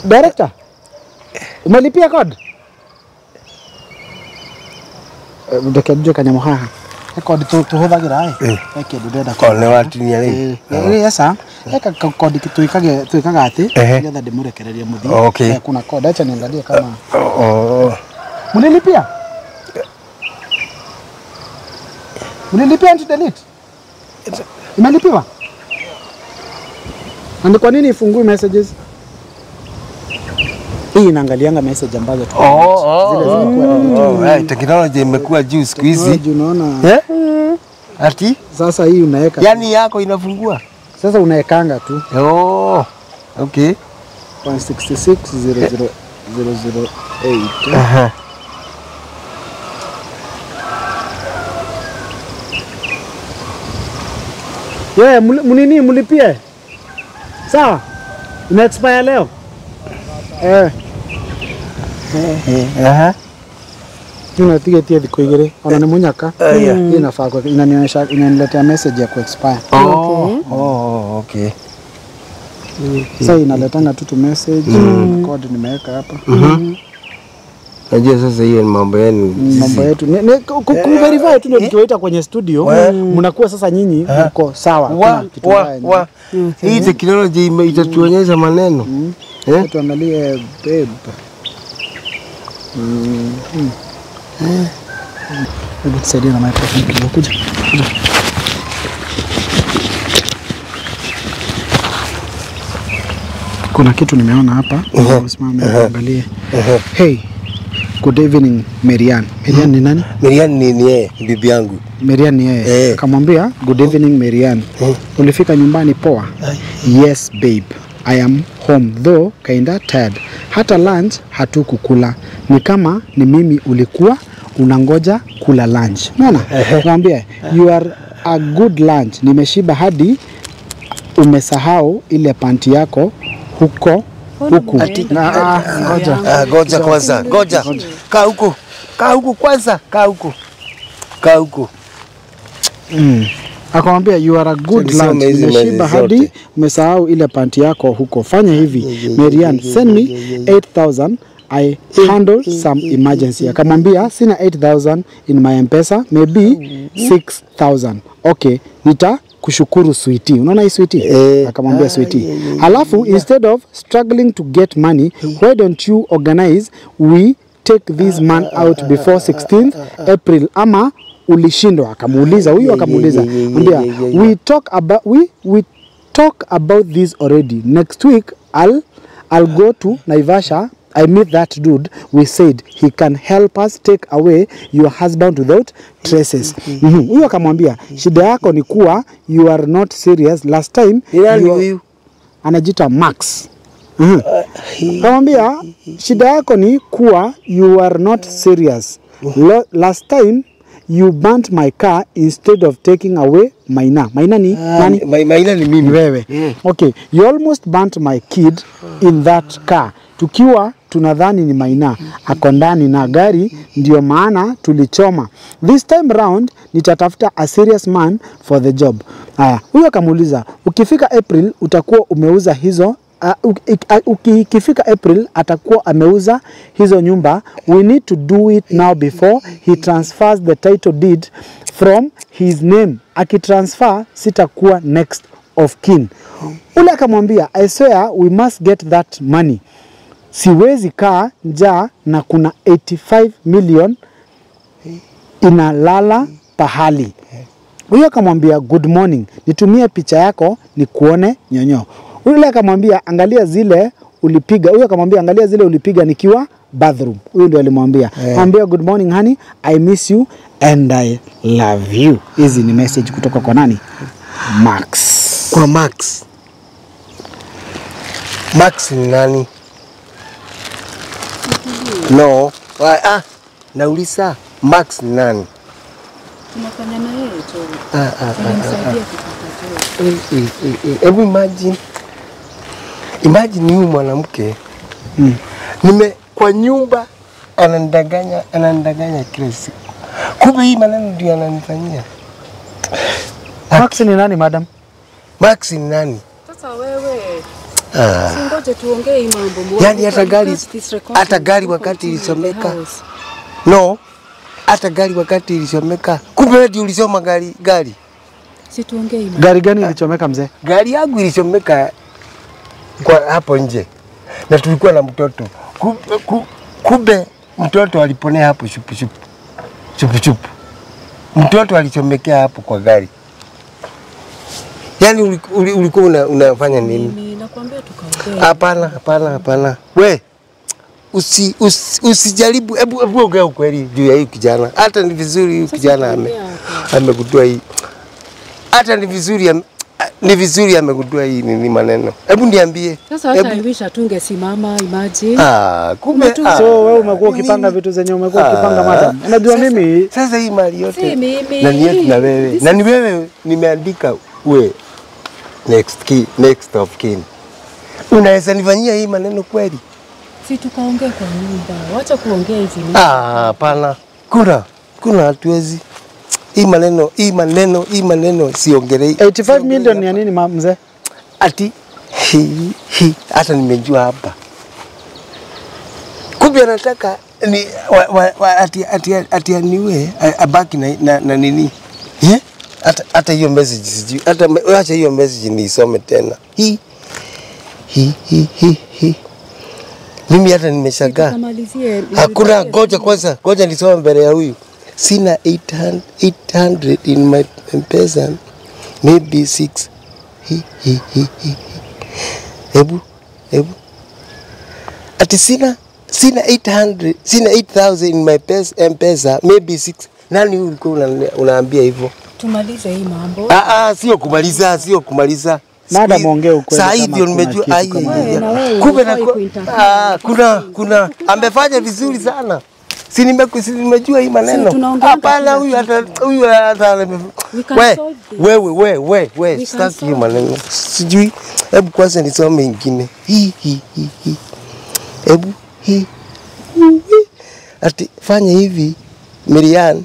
Director, umelipia kod? Eh, Ndeke haha. He tuhuthagira. Eh. Kĩndũ ndĩrenda Ko nĩ watinia. Eh, yesa. Eka kodi tuikage tuikaga ati Ehe. nĩgetha muthii. Okay. Eh, Kuna kodi acha niangalie kama Oh. Mlilipia? Mlilipia anti delete? Imelipiwa? Na ni kwa nini ifungui messages? Hii inaangalianga message ambazo tu. Oh, oh, Zile oh, oh, oh. Hey, teknolojia imekuwa juu siku hizi. Unaona. Eh? Ati? Sasa hii unaweka. yani yako inafungua? Sasa unaekanga tu Oh. Okay. 166 00 008. Aha. Wewe mli- mnini mlipie? Sawa? Ina expire leo? Eh. Eh. Aha. Tunatigetie thikũ igĩrĩ ona nĩ Ana ni munyaka. Ina inafaa kwa- inanionyesha inaniletea message ya ku expire Oh. Oh, oh, okay. sasa inaletanga tu tu message code nimeweka hapa. Najua sasa hiyo ni mambo yenu. mambo yetu. Ku, ku verify tu ndio tukiwaita kwenye studio mnakuwa sasa nyinyi mko sawa Wa, wa, wa. Hii teknolojia ime- itatuonyesha maneno. Eh? Tuangalie babe. Mm, mm. hebu tusaidie na microphone kidogo. Kuja kuja kuna kitu nimeona hapa. Usimame angalie hey good evening Marian Marian ni nani? Marian ni ni yeye, bibi yangu. Marian ni yeye. Hey. akamwambia good evening Marian ulifika nyumbani poa? Yes babe. I am home though kinda tired. Hata lunch hatukukula. Ni kama ni mimi ulikuwa unangoja kula lunch. Unaona mwambie you are a good lunch. Nimeshiba hadi umesahau ile panti yako huko huku Na, ah, ngoja Ah, kwanza, ngoja Kaa huko. Kaa huko kwanza, kaa huko. Kaa huko. Mm. Akamwambia you are a good lad, mezi hadi umesahau ile panti yako huko. Fanya hivi Marian, send me 8000 I handle some emergency. Akamwambia sina 8000 in my M-Pesa, maybe 6000. Okay, nita kushukuru Sweety. Unaona hii Sweety? Eh. Akamwambia ah, Sweety. Yeah, yeah, Halafu instead of struggling to get money, yeah. why don't you organize we take this man out before 16th April ama ulishindwa akamuuliza huyu akamuuliza yeah, yeah, ambia yeah, yeah, yeah. we talk about we we talk about this already next week I'll I'll go to Naivasha. I meet that dude. We said he can help us take away your husband without traces. Mhm. Huyo akamwambia shida yako ni kuwa you are not serious. Last time nani you- huyu? anajiita Max. Mhm. Kamwambia shida yako ni kuwa you are not serious. Lo, last time you burnt my car instead of taking away Maina. Maina ni nani? Ma- Maina ni mimi. wewe Mm. okay you almost burnt my kid in that car tukiwa tunadhani ni maina ako ndani na gari ndio maana tulichoma this time round nitatafuta a serious man for the job haya huyo akamuuliza ukifika april utakuwa umeuza hizo Uh, ukifika April atakuwa ameuza hizo nyumba. We need to do it now before he transfers the title deed from his name. Akitransfer sitakuwa next of kin. Ule akamwambia I swear we must get that money. Siwezi kaa njaa na kuna 85 million inalala pahali. Huyo akamwambia good morning, nitumie picha yako nikuone nyonyo. Yule akamwambia angalia zile ulipiga. Huyo akamwambia angalia zile ulipiga nikiwa bathroom. Huyo ndio alimwambia. Eh. Ambia good morning honey, I miss you and I love you. Hizi ni message kutoka kwa nani? Max. Kwa Max. Max ni nani? No. Wa- Ah, nauliza Max ni nani? Yeye tu. Ah, ah, ah, ah. Tunamsaidia kupata job. Eh, eh, eh, Hebu imagine. Imagine huyu mwanamke Mm. nime kwa nyumba ananidanganya ananidanganya kila siku. Kumbe hii maneno ndio ananifanyia. Max ni nani madam? Max ni nani? Wewe Ah. singoje tuongee hii mambo. Yaani hata gari- hata gari wakati ilisomeka. No, hata gari wakati ilisomeka, kumbe ndio ulisoma gari gari Si tuongee hii mambo. Gari gani ilichomeka mzee? gari yangu ilisomeka kwa hapo nje na tulikuwa na mtoto kumbe, kumbe mtoto aliponea hapo shupu shupu shupu shupu, mtoto alichomekea hapo kwa gari. Yaani uli- ulikuwa una, unafanya nini? Nakwambia tukaongee. Hapana, hapana, hapana. We usi, usi, usijaribu, hebu hebu ongea ukweli juu ya hii kijana. Hata ni vizuri huyu kijana ame, amegundua hii, hata ni vizuri ni vizuri amegundua hii nini maneno. Hebu niambie. Sasa hata I tungesimama imagine. Ah, kumbe ah, So wewe umekuwa ukipanga vitu zenye umekuwa Ah. ukipanga madam. Unajua mimi Sasa hii mali yote Si mimi. na ni yetu na wewe na ni wewe nimeandika we next key, next of kin. Unaweza nifanyia hii maneno kweli? Si tukaongea kwa nyumba. Wacha kuongea hivi. Ah, hapana. Kuna kuna hatuwezi. Hii maneno, hii maneno, hii maneno siongelei. 85 million ya nini mzee? Ati hi hi hata nimejua hapa. Kumbe anataka ni wa, wa, wa, ati ati ati aniwe abaki na, na, na nini? Eh? Hata hata hiyo message sijui. Hata acha hiyo message niisome tena. Hi hi hi hi hi. Mimi hata nimeshangaa. Hakuna, ngoja kwanza, ngoja nisome mbele ya huyu. Sina 800, 800 in my M-Pesa, maybe 6. Hi, hi, hi, hi. Hebu, hebu. Ati sina, sina 800, sina 8000 in my Mpesa, maybe 6. Nani huyu ulikuwa una, unaambia hivyo? Tumalize hii mambo. Ah, ah, sio kumaliza, sio kumaliza. Madam, ongea ukweli Sasa hivi nimejua wewe Kumbe na ah, kuna kuna amefanya vizuri sana. Si nimeku- si nimejua hii maneno. Hapana, huyu hata huyu hata ame- We wewe we wewe we we We we sitaki hii maneno. Sijui. Hebu kwanza nisome ingine. Hii hii hii hi. Hebu hi. Hii. Ati fanya hivi Miriam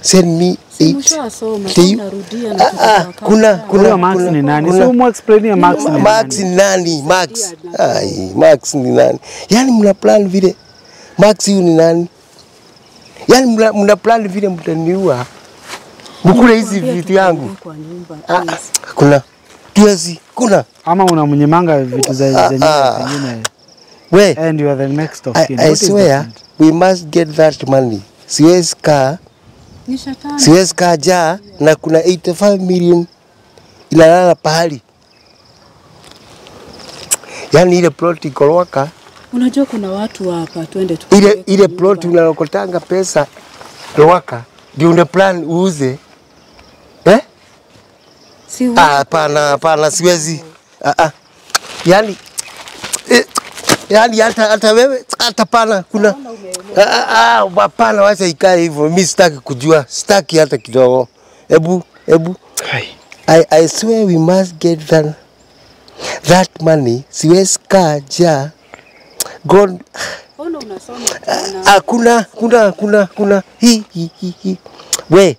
send me Ah, ah, Max ni nani? kuna- Max ni Max nani? ni nani? Max. Ai, Max ni nani? Yaani mna plan vile Max huyu ni nani? Yaani mna, mna plan vile mtaniua. Mkule hizi vitu yangu. Ah, please. kuna tuwezi kuna Ama unamnyimanga vitu za Ah, zenyewe ah. we and you are the next of kin. I swear we must get that money. Siwezi kaa. Siwezi kaja na kuna 85 million inalala pahali. Yaani ile plot iko waka. Unajua kuna watu hapa, twende tu ile ile plot unalokotanga pesa waka, ndio una plan uuze eh? Si Ah, Hapana, hapana, siwezi. Ah, ah. Yaani yaani hata hata wewe hata pana kuna Ah, ah, ah, hapana, wacha ikae hivyo. Mimi sitaki kujua, sitaki hata kidogo. Ebu ebu I, I swear we must get that, that money. Siwezi kaa ja God, Mbona unasoma ah, kuna kuna kuna kuna hi hi hi hi. We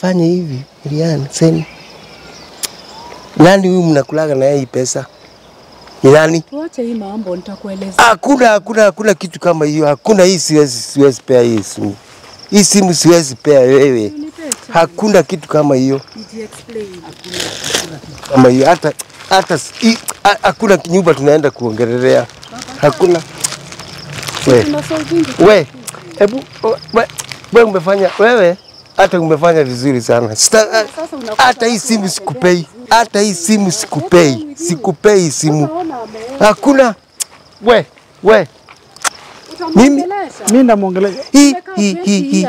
fanya hivi Rian, sema nani huyu mnakulaga na yeye pesa? Ni nani? Tuache hii mambo, nitakueleza. Hakuna, hakuna, hakuna kitu kama hiyo. Hakuna hii, siwezi, siwezi pea hii simu. Hii simu siwezi pea wewe. Hakuna kitu kama hiyo, kama hiyo. Hata hata hakuna nyumba tunaenda kuongelelea. Hakuna. We, we, hebu we, we umefanya wewe hata umefanya vizuri sana. Sita, hata hii simu sikupei, hata hii simu sikupei, sikupei hii simu. Hakuna. We, we, mimi Mimi ndamwongelea hii hii hii hii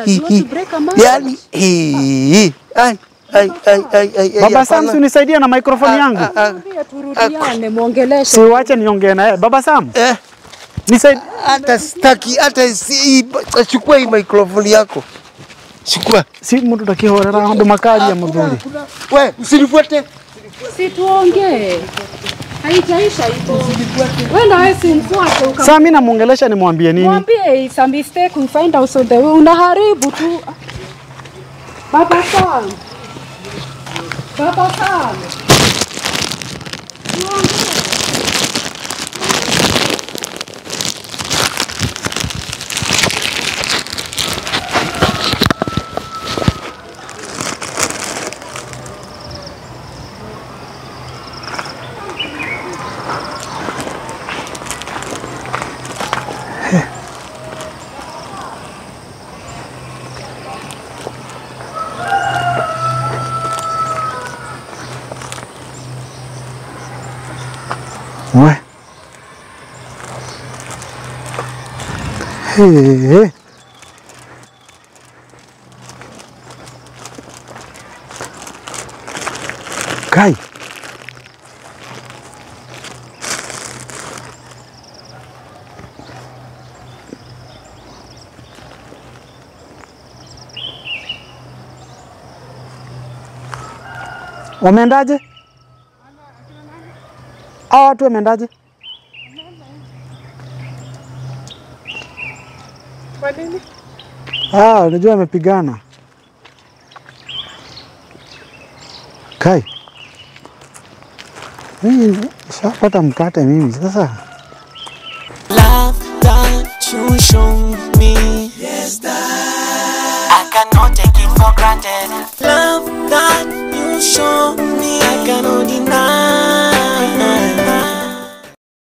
years, hii ai ai ai ai ai. Baba. Sam, unisaidie na microphone yangu. Ah, ah, turudiane, muongeleshe, Si wache niongee na yeye. Baba Sam, eh, nisaidie. hata sitaki hata si- chukua hii microphone yako. Chukua. Si mtu takihorera ndo makali ya mzuri. We, usinifuate. Si tuongee. Haitaisha hivyo. Wewe na wewe simfuate uka Sasa mimi namuongelesha nimwambie nini? Mwambie it's a mistake we find out so the way unaharibu tu. Baba Sam. Baba Sam. We. Hey. Kai. Wameendaje? Hao watu wameendaje? Nini? Ah, unajua amepigana. Kai. Mimi shapata mkate mimi sasa. Love that you show me. Yes, that I cannot take it for granted. Love that you show me, I cannot deny.